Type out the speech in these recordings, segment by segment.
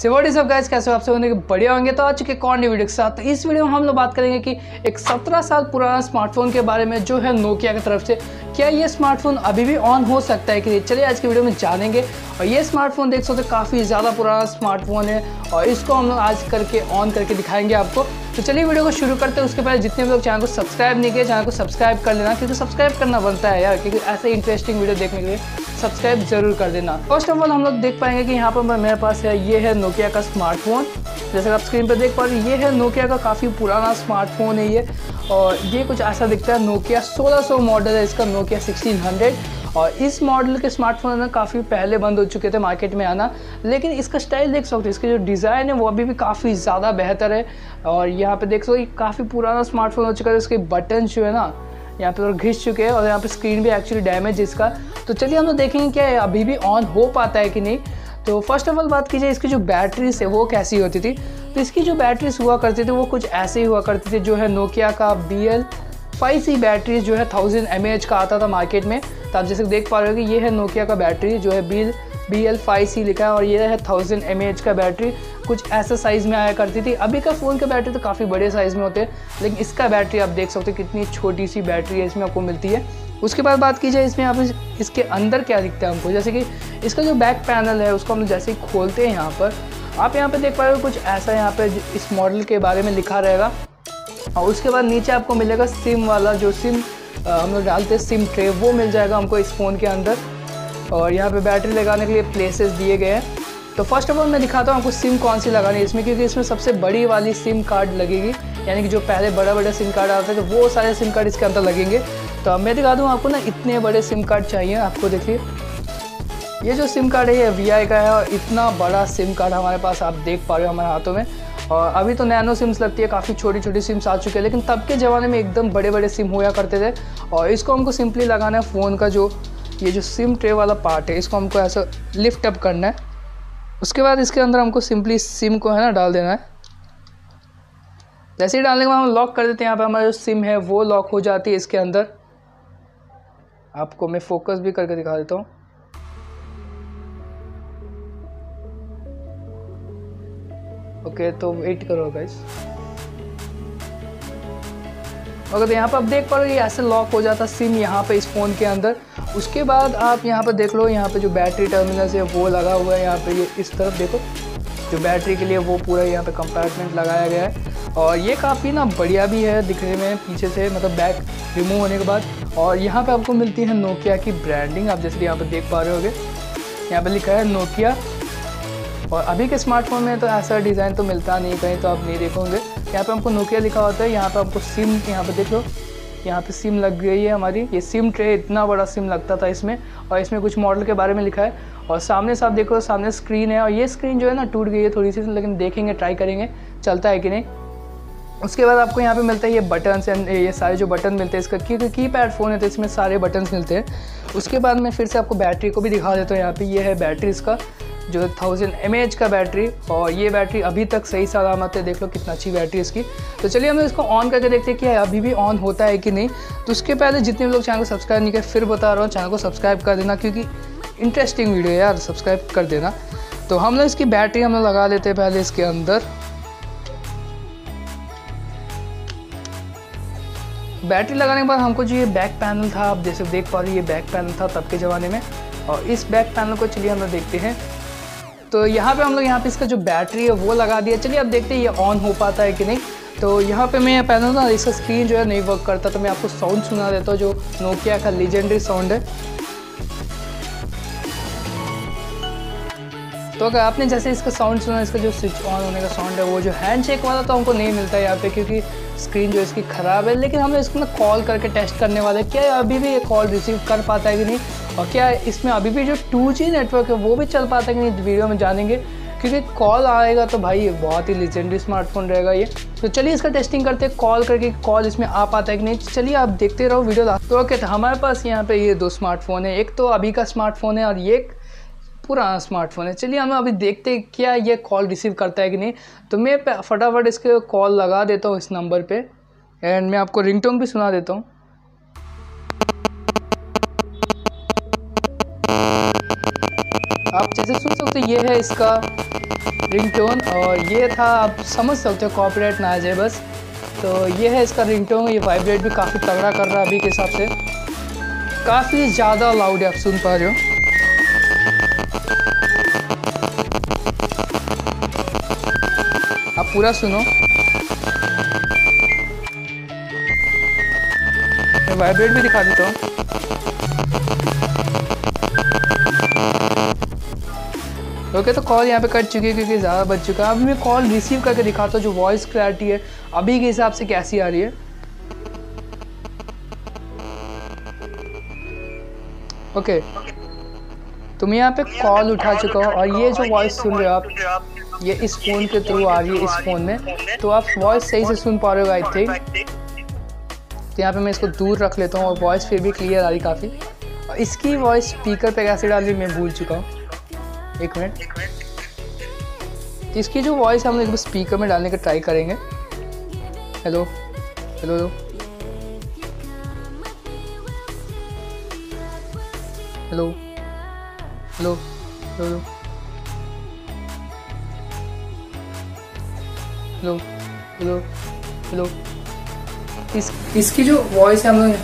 So is up guys कैसे हो आप सब? के बढ़िया होंगे। तो आ चुके नई वीडियो के साथ। तो इस वीडियो में हम लोग बात करेंगे कि एक 17 साल पुराना स्मार्टफ़ोन के बारे में जो है नोकिया की तरफ़ से, क्या ये स्मार्टफ़ोन अभी भी ऑन हो सकता है कि चलिए आज की वीडियो में जानेंगे। और ये स्मार्टफ़ोन देख सकते काफ़ी ज़्यादा पुराना स्मार्टफ़ोन है। और इसको हम लोग आज करके ऑन करके दिखाएँगे आपको। तो चलिए वीडियो को शुरू करते हैं। उसके पहले जितने भी लोग चैनल को सब्सक्राइब नहीं किया चैनल को सब्सक्राइब कर लेना, क्योंकि सब्सक्राइब करना बनता है यार, क्योंकि ऐसे इंटरेस्टिंग वीडियो देखने के लिए सब्सक्राइब ज़रूर कर देना। फ़र्स्ट ऑफ़ ऑल हम लोग देख पाएँगे कि यहाँ पर मेरे पास है, ये है नोकिया का स्मार्टफ़ोन जैसे आप स्क्रीन पर देख पा रहे ये है नोकिया का काफ़ी पुराना स्मार्टफ़ोन है ये। और ये कुछ ऐसा दिखता है नोकिया 1600 मॉडल है, इसका नोकिया 1600 और इस मॉडल के स्मार्टफ़ोन ना काफ़ी पहले बंद हो चुके थे मार्केट में आना, लेकिन इसका स्टाइल देख सकते हो, इसके जो डिज़ाइन है, वो अभी भी काफ़ी ज़्यादा बेहतर है। और यहाँ पे देख सकते हो काफ़ी पुराना स्मार्टफ़ोन हो चुका है, इसके बटन जो है ना, यहाँ पे घिस चुके हैं और यहाँ पे स्क्रीन भी एक्चुअली डैमेज है इसका। तो चलिए हम लोग देखेंगे क्या अभी भी ऑन हो पाता है कि नहीं। तो फ़र्स्ट ऑफ़ ऑल बात कीजिए, इसकी जो बैटरीज है, वो कैसी होती थी? तो इसकी जो बैटरीज हुआ करती थी, वो कुछ ऐसे ही हुआ करती थी, जो है नोकिया का B L five C batteries जो है थाउज़ेंड एम का आता था मार्केट में। तो आप जैसे देख पा रहे हो कि ये है नोकिया का बैटरी जो है बिल बी एल फाइव सी लिखा है और ये है थाउज़ेंड एम का बैटरी कुछ ऐसा साइज़ में आया करती थी। अभी का फ़ोन का बैटरी तो काफ़ी बड़े साइज़ में होते हैं, लेकिन इसका बैटरी आप देख सकते हो कितनी छोटी सी बैटरी है, इसमें आपको मिलती है। उसके बाद बात की जाए इसमें आप इसके अंदर क्या दिखता है हमको? जैसे कि इसका जो बैक पैनल है, उसको हम जैसे ही खोलते हैं यहाँ पर, आप यहाँ पर देख पा रहे हो कुछ ऐसा यहाँ पर इस मॉडल के बारे में लिखा रहेगा। और उसके बाद नीचे आपको मिलेगा सिम वाला जो सिम हम लोग डालते हैं सिम ट्रे, वो मिल जाएगा हमको इस फ़ोन के अंदर। और यहाँ पे बैटरी लगाने के लिए प्लेसेस दिए गए हैं। तो फ़र्स्ट ऑफ़ ऑल मैं दिखाता हूँ आपको सिम कौन सी लगानी है इसमें, क्योंकि इसमें सबसे बड़ी वाली सिम कार्ड लगेगी। यानी कि जो पहले बड़ा बड़ा सिम कार्ड आते थे, वो सारे सिम कार्ड इसके अंदर लगेंगे। तो अब मैं दिखा दूँ आपको ना इतने बड़े सिम कार्ड चाहिए, आपको देखिए। ये जो सिम कार्ड है, ये वीआई का है और इतना बड़ा सिम कार्ड हमारे पास आप देख पा रहे हो हमारे हाथों में। और अभी तो नैनो सिम्स लगती है, काफ़ी छोटी छोटी सिम्स आ चुके हैं, लेकिन तब के ज़माने में एकदम बड़े बड़े सिम होया करते थे। और इसको हमको सिंपली लगाना है फ़ोन का जो, ये जो सिम ट्रे वाला पार्ट है, इसको हमको ऐसा लिफ्ट अप करना है। उसके बाद इसके अंदर हमको सिंपली सिम को, है ना, डाल देना है। जैसे ही डालने के बाद हम लॉक कर देते हैं, यहाँ पर हमारा जो सिम है, वो लॉक हो जाती है इसके अंदर। आपको मैं फोकस भी करके दिखा देता हूँ। ओके तो वेट करो गाइस ओके तो यहाँ पर आप देख पा रहे हो, ये ऐसे लॉक हो जाता सिम यहाँ पे इस फ़ोन के अंदर. उसके बाद आप यहाँ पर देख लो, यहाँ पे जो बैटरी टर्मिनल है, वो लगा हुआ है यहाँ पे, ये इस तरफ़ देखो. जो बैटरी के लिए वो पूरा यहाँ पे कंपार्टमेंट लगाया गया है. और ये काफ़ी ना बढ़िया भी है दिखने में, पीछे से मतलब बैक रिमूव होने के बाद. और यहाँ पे आपको मिलती है नोकिया की ब्रांडिंग आप जैसे यहाँ पर देख पा रहे होगे. यहाँ पर लिखा है नोकिया और अभी के स्मार्टफ़ोन में तो ऐसा डिज़ाइन तो मिलता नहीं, कहीं तो आप नहीं देखोगे। यहाँ पे हमको नोकिया लिखा होता है, यहाँ पे आपको सिम यहाँ पे देख लो, यहाँ पे सिम लग गई है हमारी। ये सिम ट्रे इतना बड़ा सिम लगता था इसमें, और इसमें कुछ मॉडल के बारे में लिखा है। और सामने से आप देखो, सामने स्क्रीन है, और ये स्क्रीन जो है ना टूट गई है थोड़ी सी, लेकिन देखेंगे ट्राई करेंगे, चलता है कि नहीं। उसके बाद आपको यहाँ पे मिलता है ये बटन्स एंड ये सारे जो बटन मिलते हैं, इसका क्योंकि की पैड फ़ोन है तो इसमें सारे बटन्स मिलते हैं। उसके बाद मैं फिर से आपको बैटरी को भी दिखा देता हूँ, यहाँ पे ये है बैटरी इसका। जो थाउज़ेंड एम का बैटरी, और ये बैटरी अभी तक सही सलामत है, देख लो कितना अच्छी बैटरी इसकी। तो चलिए हम इसको ऑन करके देखते हैं कि अभी भी ऑन होता है कि नहीं। तो उसके पहले जितने लोग चैनल को सब्सक्राइब नहीं किए, फिर बता रहा हूँ चैनल को सब्सक्राइब कर देना, क्योंकि इंटरेस्टिंग वीडियो है यार सब्सक्राइब कर देना। तो हम लोग इसकी बैटरी हम लोग लगा लेते हैं पहले इसके अंदर। बैटरी लगाने के बाद हमको जो ये बैक पैनल था, आप जैसे देख पा रहे ये बैक पैनल था तब के ज़माने में। और इस बैक पैनल को चलिए हम लोग देखते हैं। तो यहाँ पे हम लोग, यहाँ पे इसका जो बैटरी है, वो लगा दिया। चलिए अब देखते हैं ये ऑन हो पाता है कि नहीं। तो यहाँ पे मैं पैनल ना, इसका स्क्रीन जो है नहीं वर्क करता तो मैं आपको साउंड सुना देता हूँ, जो नोकिया का लीजेंडरी साउंड है। तो अगर आपने जैसे इसका साउंड सुना, इसका जो स्विच ऑन होने का साउंड है, वो जो हैंड शेक वाला तो हमको नहीं मिलता है यहाँ पे, क्योंकि स्क्रीन जो इसकी ख़राब है। लेकिन हम इसको ना कॉल करके टेस्ट करने वाले क्या अभी भी ये कॉल रिसीव कर पाता है कि नहीं? और क्या इसमें अभी भी जो टू नेटवर्क है, वो भी चल पाता है कि नहीं वीडियो में जानेंगे। क्योंकि कॉल आएगा तो भाई, ये बहुत ही लिजेंडरी स्मार्टफ़ोन रहेगा ये। तो चलिए इसका टेस्टिंग करते हैं कॉल करके कॉल इसमें आ पाता है कि नहीं। चलिए आप देखते रहो वीडियो तो ओके तो हमारे पास यहाँ पे ये दो स्मार्टफ़ोन है। एक तो अभी का स्मार्टफ़ोन है और ये एक पुराना स्मार्टफ़ोन है। चलिए हम अभी देखते हैं क्या ये कॉल रिसीव करता है कि नहीं। तो मैं फटाफट इसके कॉल लगा देता हूँ इस नंबर पर एंड मैं आपको रिंगटोन भी सुना देता हूँ। आप जैसे सुन सकते हो, ये है इसका रिंगटोन और ये था, आप समझ सकते हो कॉपरेट ना आ जाए बस। तो ये है इसका रिंगटोन ये वाइब्रेट भी काफ़ी तगड़ा कर रहा है अभी के हिसाब से। काफ़ी ज़्यादा लाउड है, आप सुन पा रहे हो। आप पूरा सुनो। वाइब्रेट भी दिखा देता हूँ। ओके तो कॉल यहाँ पे कट चुकी है क्योंकि ज़्यादा बच चुका है। अभी मैं कॉल रिसीव करके दिखाता हूँ जो वॉइस क्लैरिटी है। अभी के हिसाब से कैसी आ रही है? ओके तुम यहाँ पे कॉल उठा चुका हो और ये जो वॉइस सुन रहे हो आप, ये इस फ़ोन के थ्रू आ रही है, इस फ़ोन में। तो आप वॉइस सही से सुन पा रहे हो आई थिंक तो यहाँ पे मैं इसको दूर रख लेता हूँ और वॉइस फिर भी क्लियर आ रही काफ़ी। और इसकी वॉइस स्पीकर पे कैसे डाली मैं भूल चुका हूँ। एक मिनट। तो इसकी जो वॉइस हम लोग स्पीकर में डालने का ट्राई करेंगे। Hello hello hello hello hello hello hello hello इस, इसकी जो वॉइस है हम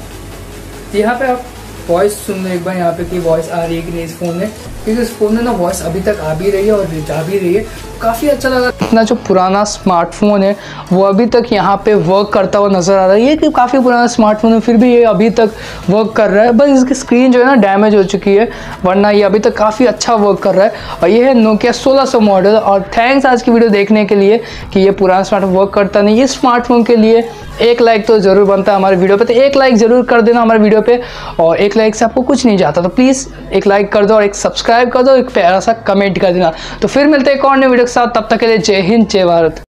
यहाँ पे आप वॉइस सुन लो एक बार, यहाँ पे की वॉइस आ रही है कि नहीं इस फ़ोन में? क्योंकि इस फ़ोन में ना वॉइस अभी तक आ भी रही है और जा भी रही है। काफ़ी अच्छा लगा इतना जो पुराना स्मार्टफ़ोन है, वो अभी तक यहाँ पे वर्क करता हुआ नज़र आ रहा है। ये कि काफ़ी पुराना स्मार्टफ़ोन है, फिर भी ये अभी तक वर्क कर रहा है। बस इसकी स्क्रीन जो है ना डैमेज हो चुकी है, वरना ये अभी तक काफ़ी अच्छा वर्क कर रहा है। और ये है नोकिया 1600 मॉडल और थैंक्स आज की वीडियो देखने के लिए कि ये पुराना स्मार्टफ़ोन वर्क करता नहीं। ये स्मार्टफ़ोन के लिए एक लाइक तो ज़रूर बनता है हमारे वीडियो पे तो एक लाइक ज़रूर कर देना हमारे वीडियो पे। और एक लाइक से आपको कुछ नहीं जाता तो प्लीज़ एक लाइक कर दो और एक सब्सक्राइब कर दो, एक प्यारा सा कमेंट कर देना। तो फिर मिलते हैं एक और नई वीडियो के साथ, तब तक के लिए जय हिंद जय भारत।